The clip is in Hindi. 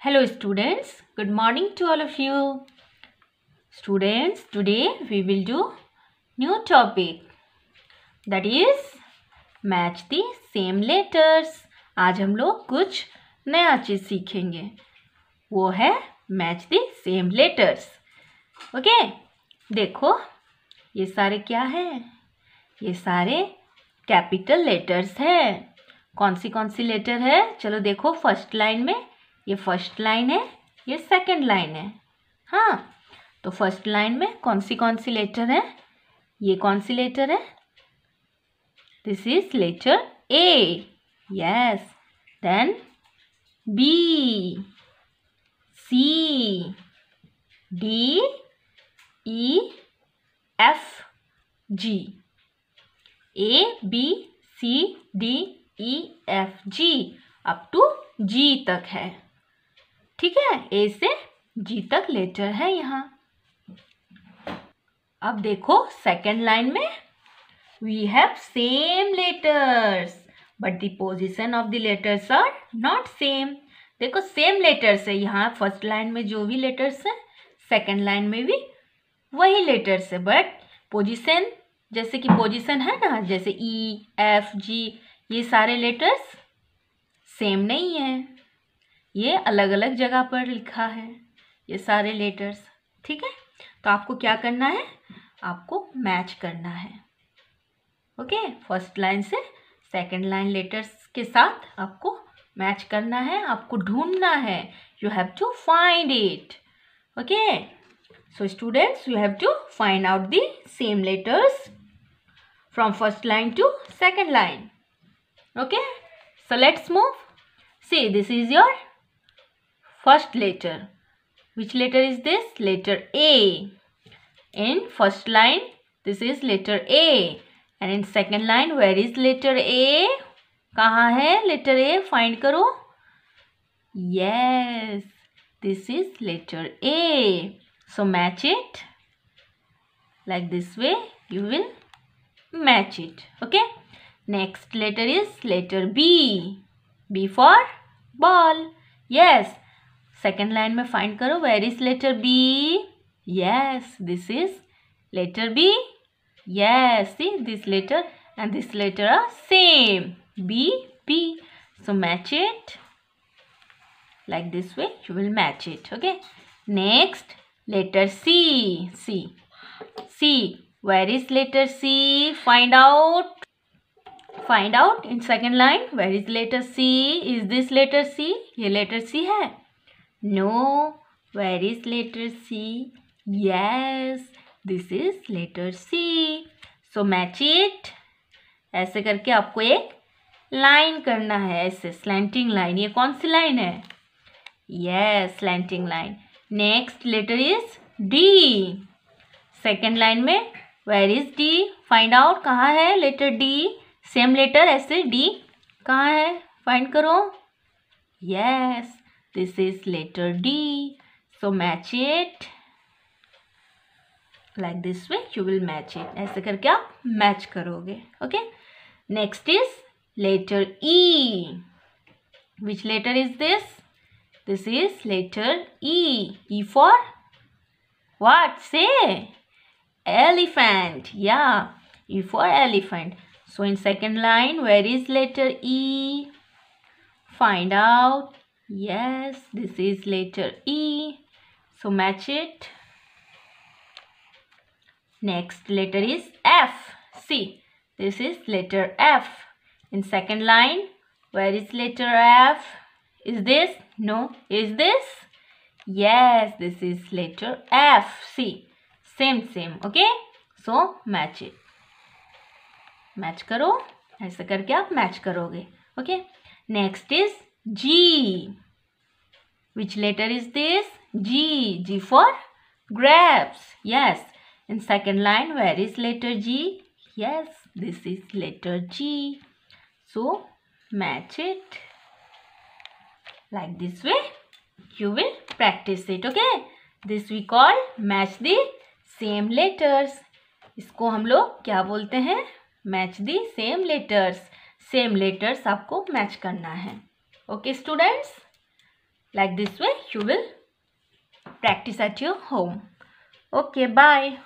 Hello students, good morning to all of you. Students, today we will do new topic that is match the same letters. आज हम लोग कुछ नया चीज़ सीखेंगे वो है match the same letters okay देखो ये सारे क्या है ये सारे कैपिटल लेटर्स है कौन सी कौन सी लेटर है चलो देखो फ़र्स्ट लाइन में ये फ़र्स्ट लाइन है, ये सेकंड लाइन है। हाँ तो फ़र्स्ट लाइन में कौन सी कौन सी लेटर है? ये कौन सी लेटर है। This is letter A yes then B C D E F G A B C D E F G up to G तक है। ठीक है? ए से जी तक लेटर है यहाँ। अब देखो सेकेंड लाइन में we have same letters but the position of the letters are not same देखो सेम लेटर्स है यहाँ फ़र्स्ट लाइन में जो भी लेटर्स है सेकेंड लाइन में भी वही लेटर्स है बट पोजिशन जैसे कि पोजिशन है ना, जैसे ई एफ़ जी ये सारे लेटर्स सेम नहीं है। ये अलग अलग जगह पर लिखा है, ये सारे लेटर्स ठीक है? तो आपको क्या करना है? आपको मैच करना है। ओके फ़र्स्ट लाइन से सेकंड लाइन लेटर्स के साथ आपको मैच करना है, आपको ढूंढना है। You have to find it okay so, students, you have to find out the same letters from first line to second line. Okay? So, let's move. See, this is your first letter which letter is this letter a in first line this is letter a and in second line where is letter a कहाँ है letter a find करो yes this is letter a so match it like this way you will match it okay next letter is letter b b for ball yes second line में फाइंड करो where is letter B yes this is letter B yes this letter and this letter are same B B so match it like this way you will match it okay next letter C C C where is letter C find out find out in second line where is letter C is this letter C ये लेटर सी है. no, where is letter c? Yes, this is letter c. So, match it. ऐसे करके आपको एक लाइन करना है, ऐसे स्लैंटिंग लाइन ये कौन सी लाइन है? Yes slanting line next letter is D second line में where is D find out कहाँ है लेटर डी सेम लेटर ऐसे डी कहाँ है? फाइंड करो. Yes this is letter d so match it like this way you will match it ऐसे करके आप match करोगे okay next is letter e which letter is this this is letter E. E for what? Say. Elephant. Yeah. E for elephant. So in second line, where is letter E? Find out. Yes, this is letter E. So match it. Next letter is F. See, this is letter F. In second line, where is letter F? Is this? No. Is this? Yes, this is letter F. See, same, same. Okay? So, match it. Match करो ऐसे करके आप मैच करोगे okay next is ji Which letter is this G G for grapes yes in second line where is letter g yes this is letter g so match it like this way you will practice it okay this we call match the same letters इसको हम लोग क्या बोलते हैं match the same letters same letters आपको मैच करना है okay students like this way you will practice at your home. Okay bye